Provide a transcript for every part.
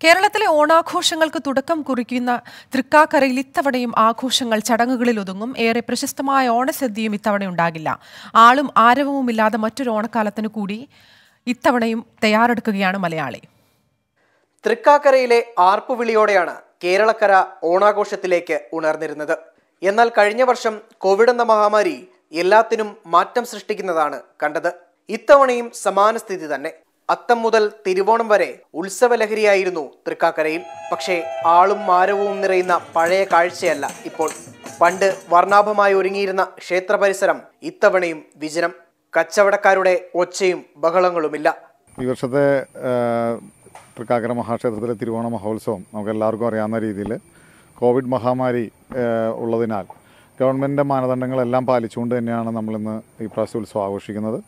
കേരളത്തിലെ ഓണാഘോഷങ്ങൾക്ക് തുടക്കം കുറിക്കുന്ന തൃക്കാക്കരയിൽ ഇത്തവണയും ആഘോഷങ്ങൾ ചടങ്ങുകളിൽ ഒതുങ്ങും. ഏറെ പ്രശസ്തമായ ഓണസദ്യയും ഇത്തവണ ഉണ്ടാകില്ല. ആളും ആരവവുമില്ലാതെ മറ്റൊരു ഓണക്കാലത്തിന് കൂടി ഇത്തവണയും തയ്യാറെടുക്കുകയാണ് മലയാളി. തൃക്കാക്കരയിലെ ആർപ്പുവിളിയോടെയാണ് കേരളക്കര ഓണാഘോഷത്തിലേക്ക് ഉണർന്നിരുന്നത്. എന്നാൽ കഴിഞ്ഞ വർഷം കോവിഡ് എന്ന മഹാമാരി എല്ലാത്തിനും മാറ്റം സൃഷ്ടിക്കുന്നതാണ് കണ്ടത്. ഇത്തവണയും സമാന സ്ഥിതി തന്നെ. അത്തം മുതൽ തിരുവോണം വരെ ഉത്സവലഹരിയായിരുന്നു തൃക്കാക്കരയിൽ. പക്ഷേ ആളും മാരവും നിറയുന്ന പഴയ കാഴ്ചയല്ല ഇപ്പോൾ. പണ്ട് വർണാഭമായി ഒരുങ്ങിയിരുന്ന ക്ഷേത്ര പരിസരം ഇത്തവണയും വിജനം. കച്ചവടക്കാരുടെ ഒച്ചയും ബഹളങ്ങളുമില്ല. ഈ വർഷത്തെ തൃക്കാക്കര മഹാക്ഷേത്രത്തിലെ തിരുവോണ മഹോത്സവം നമുക്ക് എല്ലാവർക്കും അറിയാവുന്ന രീതിയിൽ കോവിഡ് മഹാമാരി ഉള്ളതിനാൽ ഗവൺമെന്റിന്റെ മാനദണ്ഡങ്ങളെല്ലാം പാലിച്ചുകൊണ്ട് തന്നെയാണ് നമ്മളിന്ന് ഈ പ്രാവശ്യ ഉത്സവം ആഘോഷിക്കുന്നത്.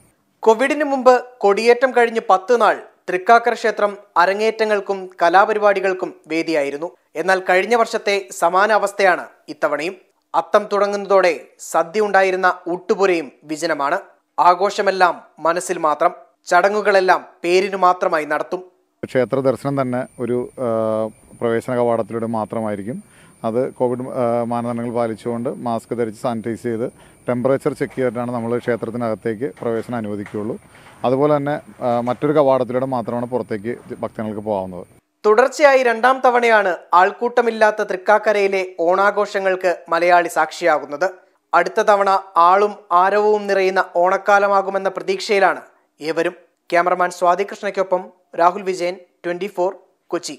കോവിഡിന് മുമ്പ് കൊടിയേറ്റം കഴിഞ്ഞ് പത്ത് നാൾ തൃക്കാക്കര ക്ഷേത്രം അരങ്ങേറ്റങ്ങൾക്കും കലാപരിപാടികൾക്കും വേദിയായിരുന്നു. എന്നാൽ കഴിഞ്ഞ വർഷത്തെ സമാന അവസ്ഥയാണ് ഇത്തവണയും. അത്തം തുടങ്ങുന്നതോടെ സദ്യ ഉണ്ടായിരുന്ന ഊട്ടുപുരയും വിജനമാണ്. ആഘോഷമെല്ലാം മനസ്സിൽ മാത്രം ചടങ്ങുകളെല്ലാം പേരിനു മാത്രമായി നടത്തും. ക്ഷേത്ര ദർശനം തന്നെ ഒരു പ്രവേശന കവാടത്തിലൂടെ മാത്രമായിരിക്കും. അത് കോവിഡ് മാനദണ്ഡങ്ങൾ പാലിച്ചുകൊണ്ട് മാസ്ക് ധരിച്ച് സാനിറ്റൈസ് ചെയ്ത് ടെമ്പറേച്ചർ ചെക്ക് ചെയ്തിട്ടാണ് നമ്മൾ ക്ഷേത്രത്തിനകത്തേക്ക് പ്രവേശനം അനുവദിക്കുകയുള്ളൂ. അതുപോലെ തന്നെ മറ്റൊരു കവാടത്തിലൂടെ മാത്രമാണ് പുറത്തേക്ക് ഭക്തങ്ങൾക്ക് പോകാവുന്നത്. തുടർച്ചയായി രണ്ടാം തവണയാണ് ആൾക്കൂട്ടമില്ലാത്ത തൃക്കാക്കരയിലെ ഓണാഘോഷങ്ങൾക്ക് മലയാളി സാക്ഷിയാകുന്നത്. അടുത്ത തവണ ആളും ആരവവും നിറയുന്ന ഓണക്കാലമാകുമെന്ന പ്രതീക്ഷയിലാണ് ഏവരും. ക്യാമറമാൻ സ്വാതി കൃഷ്ണയ്ക്കൊപ്പം രാഹുൽ വിജയൻ ട്വന്റി കൊച്ചി.